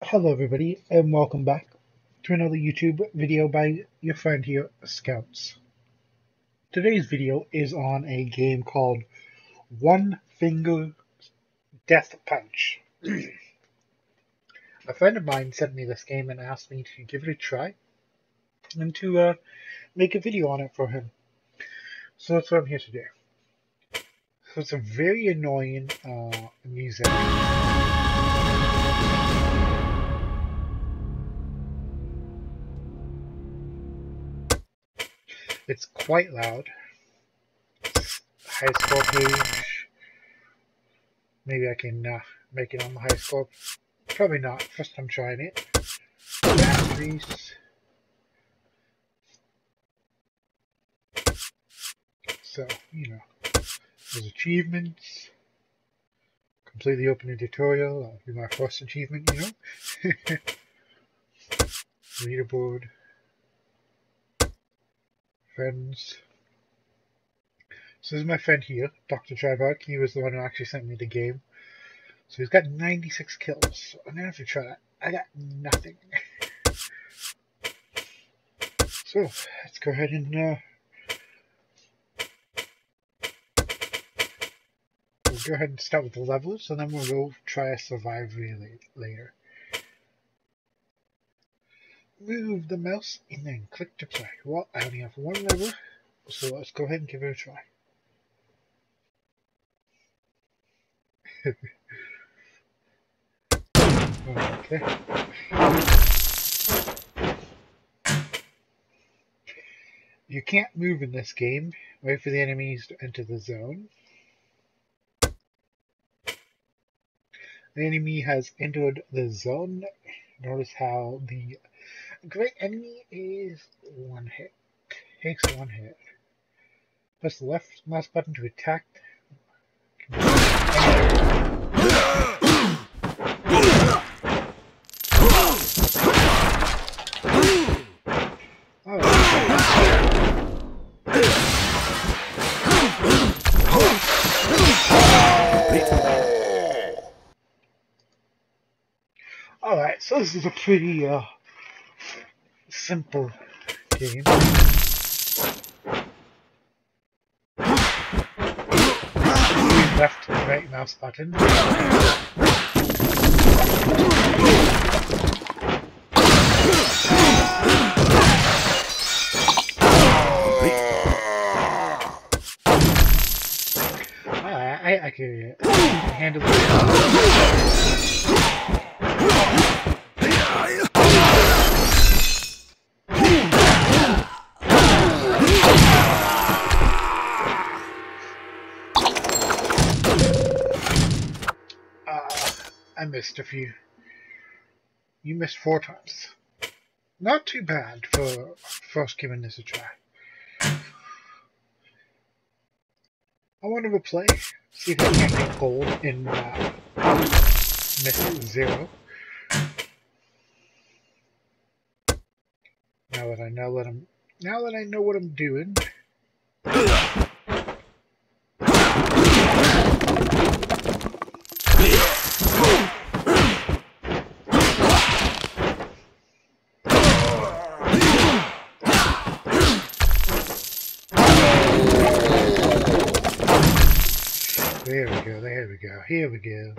Hello everybody and welcome back to another YouTube video by your friend here, Scouts. Today's video is on a game called One Finger Death Punch. a friend of mine sent me this game and asked me to give it a try and to uh, make a video on it for him. So that's what I'm here to do. So it's a very annoying uh, music. It's quite loud. High score page. Maybe I can uh, make it on the high score. Probably not. First time trying it. Batteries. So, you know, there's achievements. Completely open a tutorial. That'll be my first achievement, you know. Leaderboard friends. So this is my friend here, Dr. Tribart. He was the one who actually sent me the game. So he's got 96 kills. I'm gonna have to try that. I got nothing. so let's go ahead and uh, we'll go ahead and start with the levels, and then we'll go try a survive later. Move the mouse and then click to play. Well, I only have one lever, so let's go ahead and give it a try. okay. You can't move in this game. Wait for the enemies to enter the zone. The enemy has entered the zone. Notice how the great enemy is one hit. Takes one hit. Press the left mouse button to attack. Alright, so this is a pretty uh, simple game. Left and right mouse button. Ah, I, I can handle it. Missed a few. You missed four times. Not too bad for first giving this a try. I want to play, see if I can get gold in uh, Miss Zero. Now that I know what I'm, now that I know what I'm doing. There we go, there we go, here we go.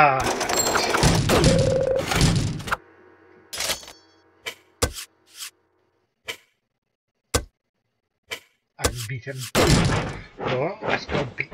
Perfect. I'm beaten. Well, let's go beat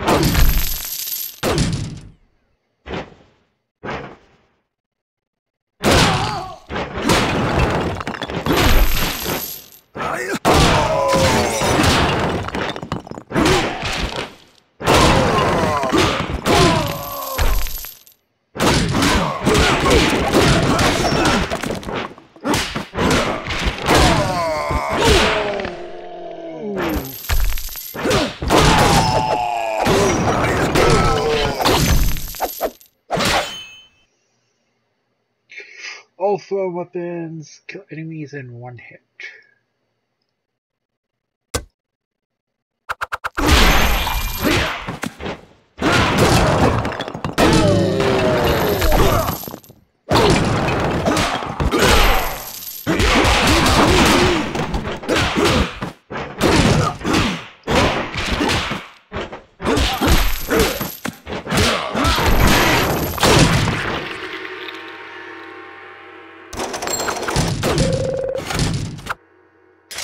all throw weapons, kill enemies in one hit.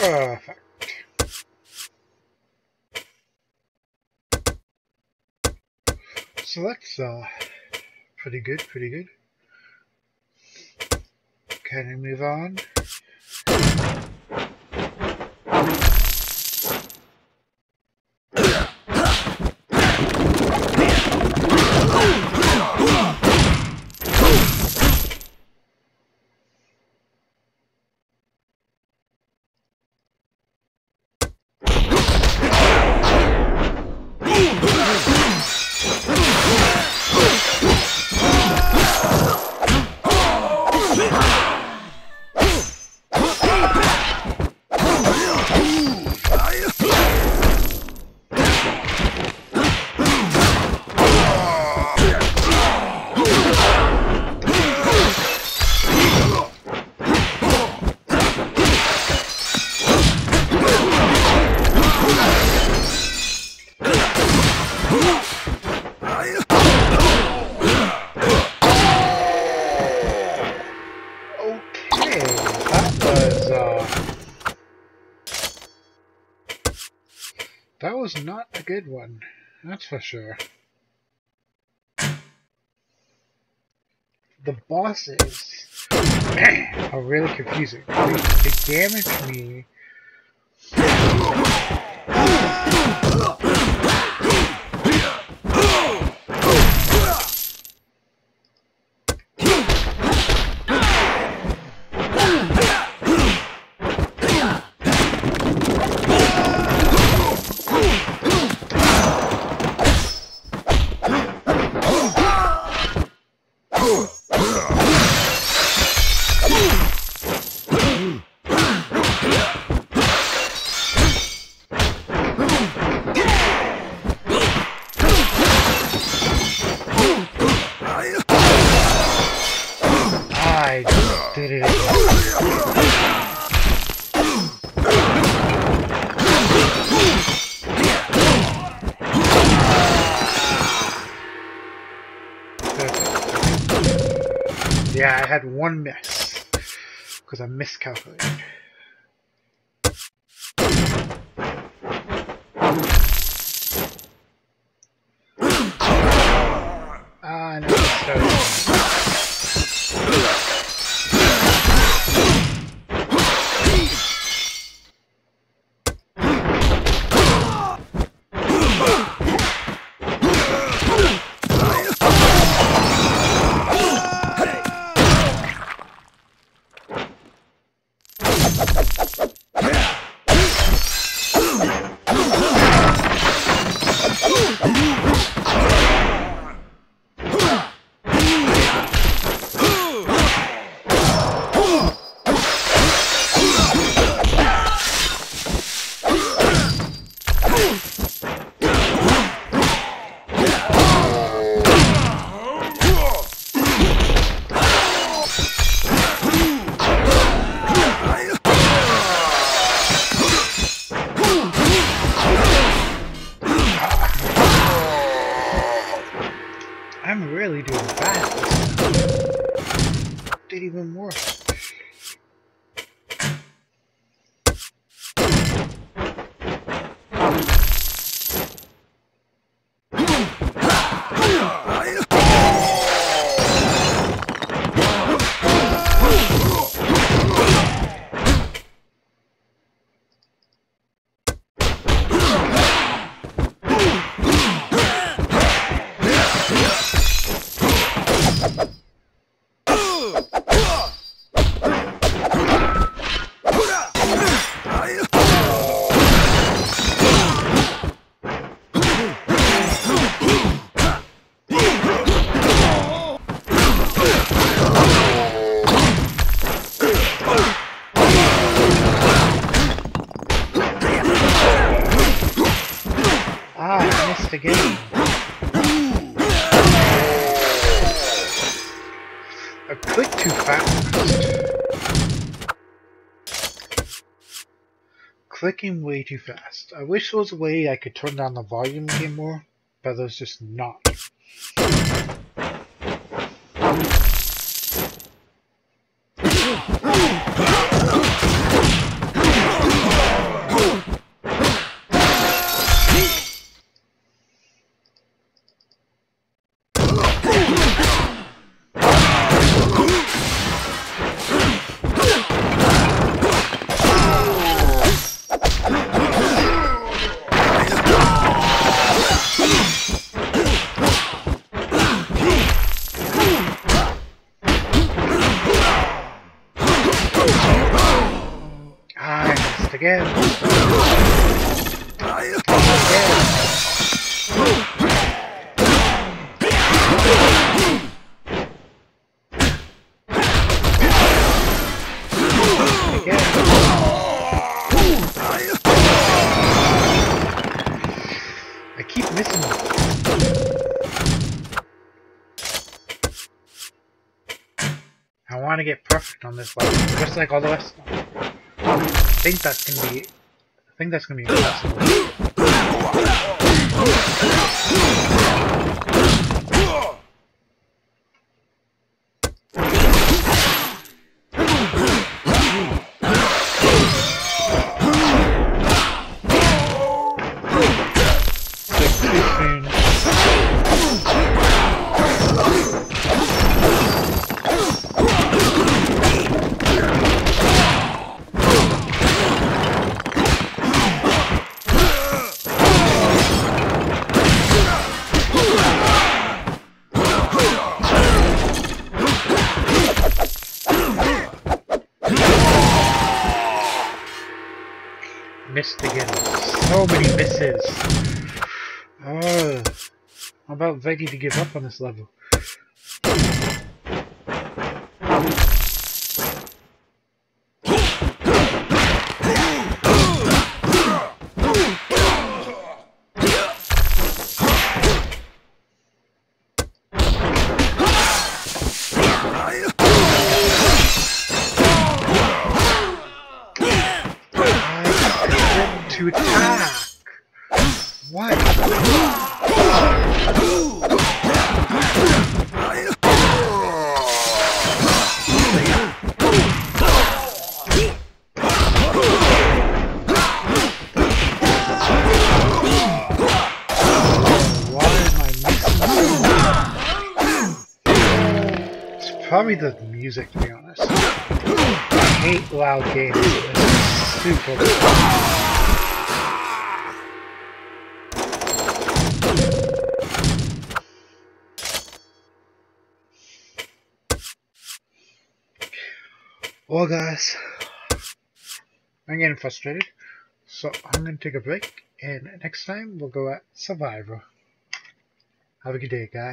Perfect. So that's uh, pretty good, pretty good. Can we move on? Not a good one. That's for sure. The bosses are really confusing. They, damage me. One miss because I miscalculated. Click too fast. Clicking way too fast. I wish there was a way I could turn down the volume again more, but there's just not. Again. I keep missing. I want to get perfect on this level, just like all the rest I think that's gonna be. I think that's gonna be impossible. I'm about ready to give up on this level. to attack. What? Probably the music, to be honest. I hate loud games. It's super loud. Well guys, I'm getting frustrated, so I'm going to take a break, and next time we'll go at Survivor. Have a good day, guys.